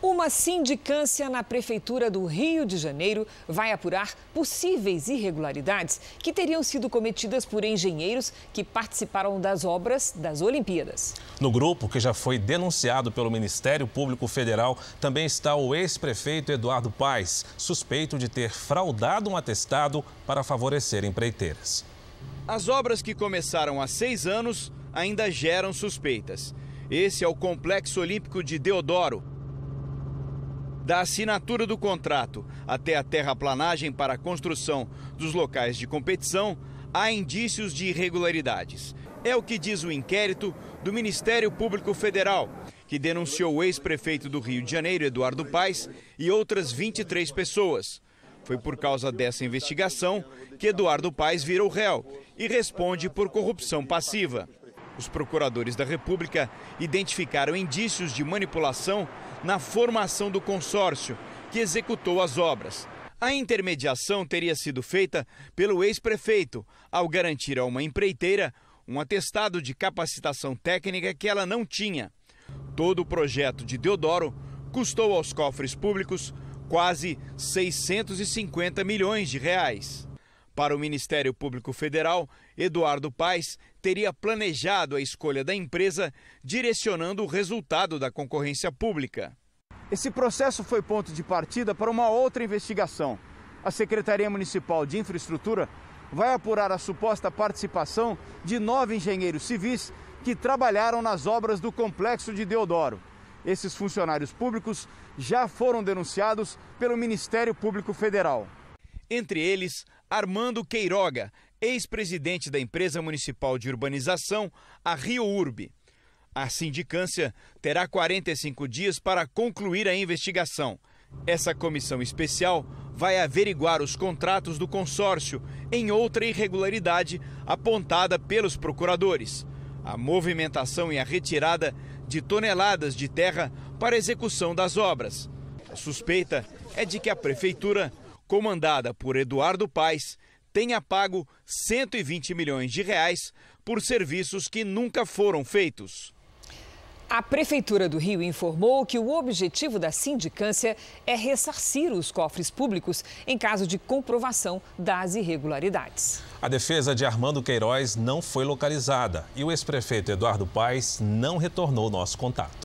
Uma sindicância na Prefeitura do Rio de Janeiro vai apurar possíveis irregularidades que teriam sido cometidas por engenheiros que participaram das obras das Olimpíadas. No grupo, que já foi denunciado pelo Ministério Público Federal, também está o ex-prefeito Eduardo Paes, suspeito de ter fraudado um atestado para favorecer empreiteiras. As obras que começaram há seis anos ainda geram suspeitas. Esse é o Complexo Olímpico de Deodoro da assinatura do contrato até a terraplanagem para a construção dos locais de competição, há indícios de irregularidades. É o que diz o inquérito do Ministério Público Federal, que denunciou o ex-prefeito do Rio de Janeiro, Eduardo Paes, e outras 23 pessoas. Foi por causa dessa investigação que Eduardo Paes virou réu e responde por corrupção passiva. Os procuradores da República identificaram indícios de manipulação na formação do consórcio que executou as obras. A intermediação teria sido feita pelo ex-prefeito ao garantir a uma empreiteira um atestado de capacitação técnica que ela não tinha. Todo o projeto de Deodoro custou aos cofres públicos quase 650 milhões de reais. Para o Ministério Público Federal, Eduardo Paes teria planejado a escolha da empresa, direcionando o resultado da concorrência pública. Esse processo foi ponto de partida para uma outra investigação. A Secretaria Municipal de Infraestrutura vai apurar a suposta participação de nove engenheiros civis que trabalharam nas obras do complexo de Deodoro. Esses funcionários públicos já foram denunciados pelo Ministério Público Federal. Entre eles, Armando Queiroga, ex-presidente da empresa municipal de urbanização, a Rio Urbe. A sindicância terá 45 dias para concluir a investigação. Essa comissão especial vai averiguar os contratos do consórcio em outra irregularidade apontada pelos procuradores. A movimentação e a retirada de toneladas de terra para execução das obras. A suspeita é de que a prefeitura comandada por Eduardo Paes, tenha pago 120 milhões de reais por serviços que nunca foram feitos. A Prefeitura do Rio informou que o objetivo da sindicância é ressarcir os cofres públicos em caso de comprovação das irregularidades. A defesa de Armando Queiroz não foi localizada e o ex-prefeito Eduardo Paes não retornou nosso contato.